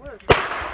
work.